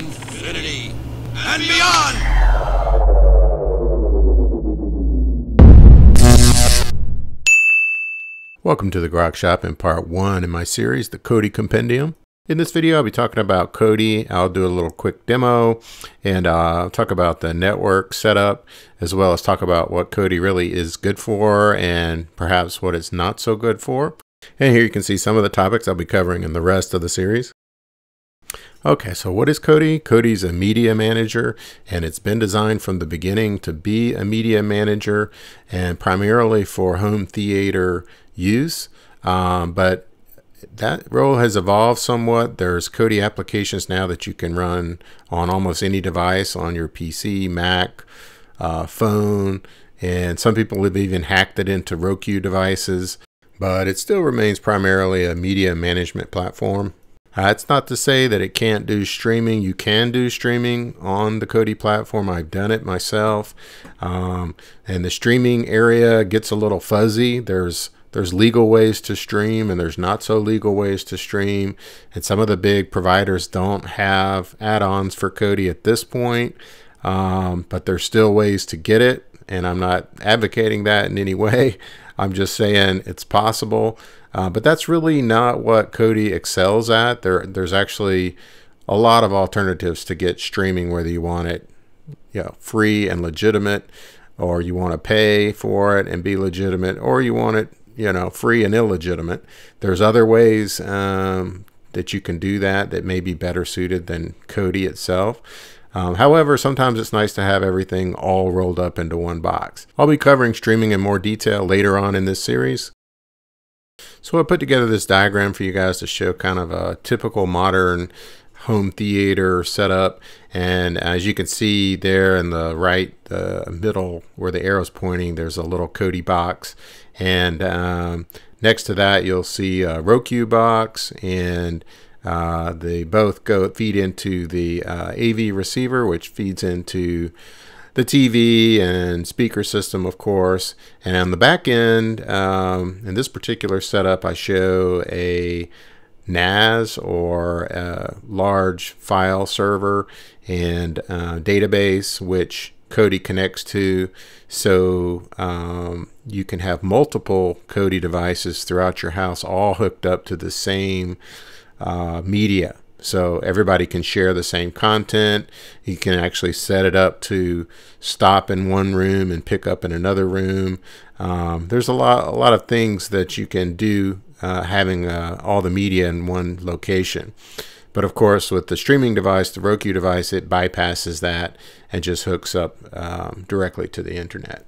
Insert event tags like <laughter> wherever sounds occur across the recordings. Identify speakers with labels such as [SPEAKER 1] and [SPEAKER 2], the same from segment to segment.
[SPEAKER 1] infinity and beyond!
[SPEAKER 2] Welcome to the Grok Shop in part one in my series, the Kodi Compendium. In this video, I'll be talking about Kodi. I'll do a little quick demo and uh, talk about the network setup, as well as talk about what Kodi really is good for and perhaps what it's not so good for. And here you can see some of the topics I'll be covering in the rest of the series. Okay, so what is Kodi? Kodi's a media manager, and it's been designed from the beginning to be a media manager and primarily for home theater use. Um, but that role has evolved somewhat. There's Kodi applications now that you can run on almost any device on your PC, Mac, uh, phone, and some people have even hacked it into Roku devices. But it still remains primarily a media management platform. Uh, it's not to say that it can't do streaming. You can do streaming on the Kodi platform. I've done it myself. Um, and the streaming area gets a little fuzzy. There's there's legal ways to stream and there's not so legal ways to stream. And some of the big providers don't have add-ons for Kodi at this point. Um, but there's still ways to get it. And I'm not advocating that in any way. <laughs> I'm just saying it's possible. Uh, but that's really not what Kodi excels at. There, there's actually a lot of alternatives to get streaming, whether you want it, you know, free and legitimate, or you want to pay for it and be legitimate, or you want it, you know, free and illegitimate. There's other ways um, that you can do that that may be better suited than Kodi itself. Um, however, sometimes it's nice to have everything all rolled up into one box. I'll be covering streaming in more detail later on in this series. So I put together this diagram for you guys to show kind of a typical modern home theater setup. And as you can see there in the right uh, middle where the arrow's pointing, there's a little Kodi box. And um, next to that, you'll see a Roku box and uh, they both go feed into the uh, AV receiver, which feeds into the TV and speaker system, of course. And on the back end, um, in this particular setup, I show a NAS or a large file server and uh, database, which Kodi connects to. So um, you can have multiple Kodi devices throughout your house, all hooked up to the same uh, media. So everybody can share the same content. You can actually set it up to stop in one room and pick up in another room. Um, there's a lot, a lot of things that you can do uh, having uh, all the media in one location. But of course, with the streaming device, the Roku device, it bypasses that and just hooks up um, directly to the internet.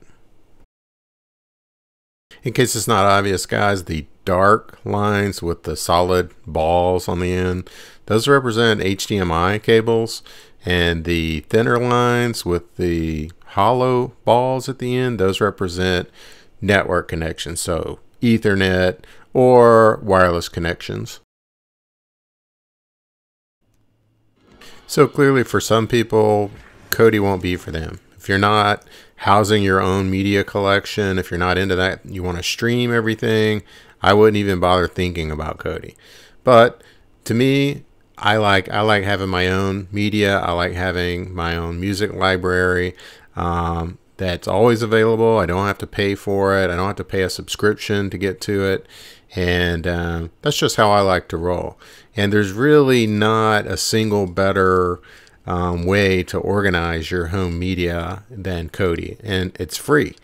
[SPEAKER 2] In case it's not obvious, guys, the dark lines with the solid balls on the end, those represent HDMI cables. And the thinner lines with the hollow balls at the end, those represent network connections. So Ethernet or wireless connections. So clearly for some people, Kodi won't be for them. If you're not housing your own media collection, if you're not into that, you want to stream everything, I wouldn't even bother thinking about Kodi. But to me, I like I like having my own media. I like having my own music library um, that's always available. I don't have to pay for it. I don't have to pay a subscription to get to it, and um, that's just how I like to roll. And there's really not a single better um, way to organize your home media than Kodi, and it's free.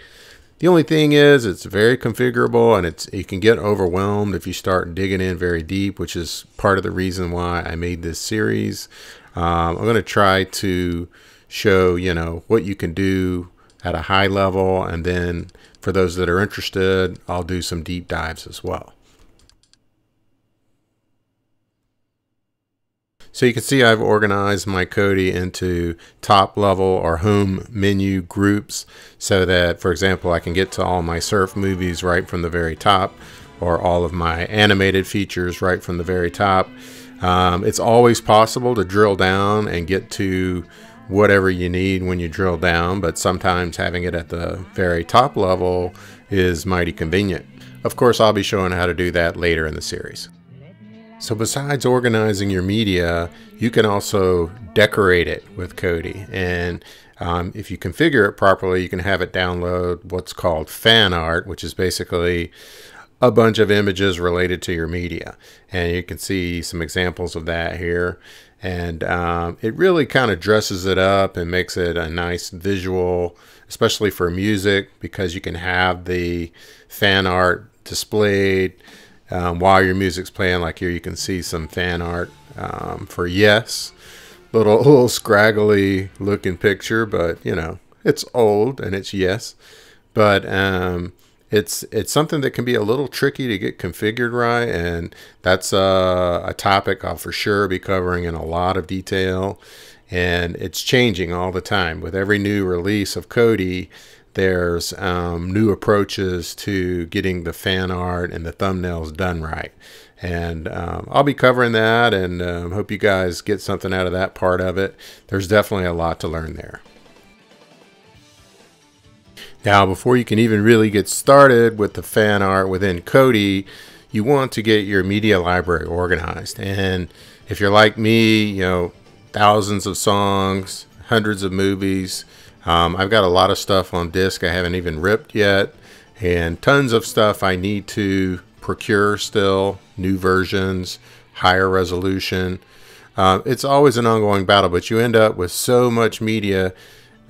[SPEAKER 2] The only thing is it's very configurable and it's you can get overwhelmed if you start digging in very deep, which is part of the reason why I made this series. Um, I'm going to try to show you know what you can do at a high level, and then for those that are interested, I'll do some deep dives as well. So you can see I've organized my Kodi into top level or home menu groups so that, for example, I can get to all my surf movies right from the very top or all of my animated features right from the very top. Um, it's always possible to drill down and get to whatever you need when you drill down, but sometimes having it at the very top level is mighty convenient. Of course, I'll be showing how to do that later in the series. So besides organizing your media, you can also decorate it with Kodi. And um, if you configure it properly, you can have it download what's called fan art, which is basically a bunch of images related to your media. And you can see some examples of that here. And um, it really kind of dresses it up and makes it a nice visual, especially for music, because you can have the fan art displayed um, while your music's playing. Like here, you can see some fan art um, for Yes. Little, <laughs> little scraggly looking picture, but you know, it's old and it's Yes. But um, it's it's something that can be a little tricky to get configured right, and that's uh, a topic I'll for sure be covering in a lot of detail. And it's changing all the time with every new release of Kodi there's um, new approaches to getting the fan art and the thumbnails done right. And um, I'll be covering that and um, hope you guys get something out of that part of it. There's definitely a lot to learn there. Now, before you can even really get started with the fan art within Kodi, you want to get your media library organized. And if you're like me, you know, thousands of songs, hundreds of movies, um, I've got a lot of stuff on disk I haven't even ripped yet, and tons of stuff I need to procure still, new versions, higher resolution. Uh, it's always an ongoing battle, but you end up with so much media,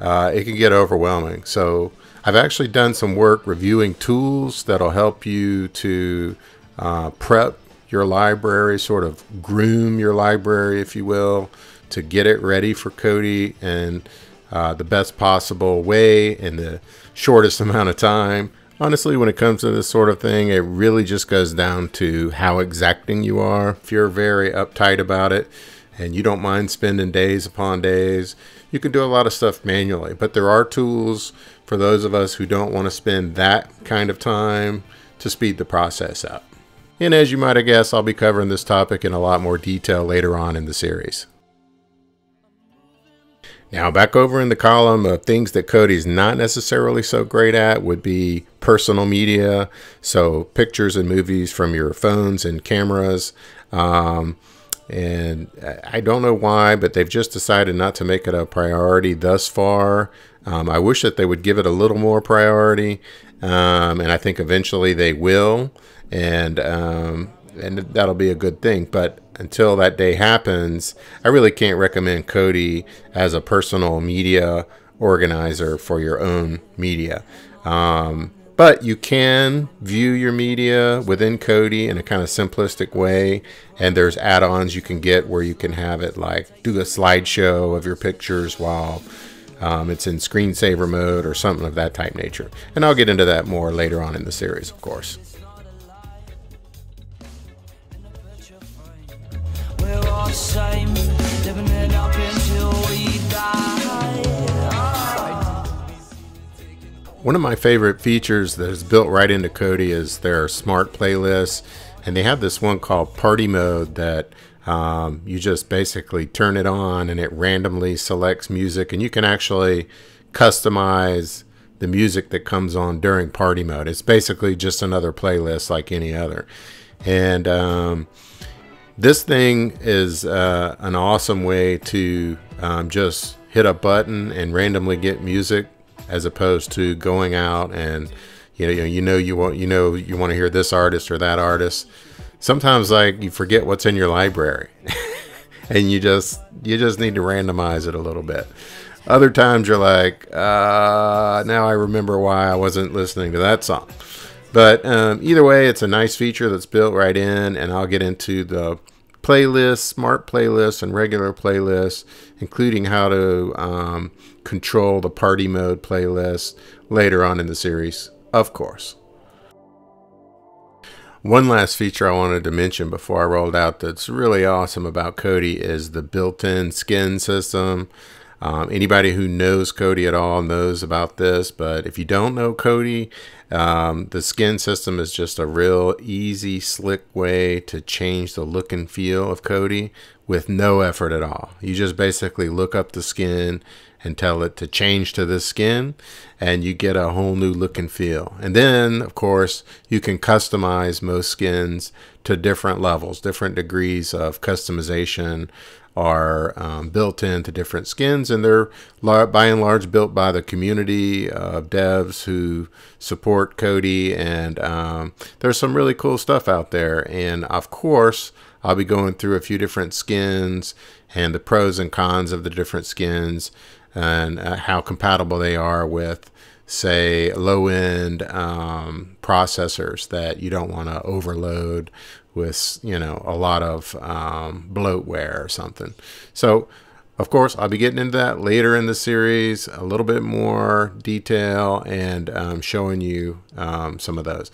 [SPEAKER 2] uh, it can get overwhelming. So I've actually done some work reviewing tools that'll help you to uh, prep your library, sort of groom your library, if you will, to get it ready for Kodi and uh, the best possible way in the shortest <laughs> amount of time. Honestly, when it comes to this sort of thing, it really just goes down to how exacting you are. If you're very uptight about it and you don't mind spending days upon days, you can do a lot of stuff manually. But there are tools for those of us who don't want to spend that kind of time to speed the process up. And as you might have guessed, I'll be covering this topic in a lot more detail later on in the series. Now, back over in the column of things that Kodi's not necessarily so great at would be personal media. So, pictures and movies from your phones and cameras. Um, and I don't know why, but they've just decided not to make it a priority thus far. Um, I wish that they would give it a little more priority. Um, and I think eventually they will. And, um, and that'll be a good thing. But until that day happens, I really can't recommend Kodi as a personal media organizer for your own media. Um, but you can view your media within Kodi in a kind of simplistic way. And there's add ons you can get where you can have it like do a slideshow of your pictures while um, it's in screensaver mode or something of that type nature. And I'll get into that more later on in the series, of course. One of my favorite features that is built right into Kodi is their smart playlists, and they have this one called Party Mode that um, you just basically turn it on and it randomly selects music, and you can actually customize the music that comes on during Party Mode. It's basically just another playlist like any other, and um, this thing is uh, an awesome way to um, just hit a button and randomly get music as opposed to going out and you know you know you want you know you want to hear this artist or that artist. Sometimes like you forget what's in your library <laughs> and you just you just need to randomize it a little bit. Other times you're like uh, now i remember why i wasn't listening to that song but um, either way it's a nice feature that's built right in and i'll get into the playlists, smart playlists, and regular playlists, including how to um, control the party mode playlist later on in the series, of course. One last feature I wanted to mention before I rolled out that's really awesome about Kodi is the built-in skin system. Um, anybody who knows Kodi at all knows about this, but if you don't know Kodi, um, the skin system is just a real easy, slick way to change the look and feel of Kodi with no effort at all. You just basically look up the skin and tell it to change to this skin and you get a whole new look and feel. And then, of course, you can customize most skins to different levels, different degrees of customization are um, built into different skins, and they're by and large built by the community of devs who support Kodi. And um, there's some really cool stuff out there. And of course, I'll be going through a few different skins and the pros and cons of the different skins and uh, how compatible they are with say low end um, processors that you don't want to overload with you know a lot of um, bloatware or something. So of course i'll be getting into that later in the series a little bit more detail and um, showing you um, some of those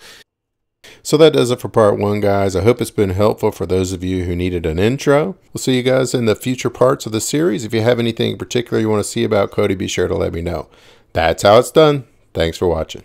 [SPEAKER 2] so that does it for part one, guys. I hope it's been helpful for those of you who needed an intro. We'll see you guys in the future parts of the series. If you have anything in particular you want to see about Kodi, be sure to let me know. That's how it's done. Thanks for watching.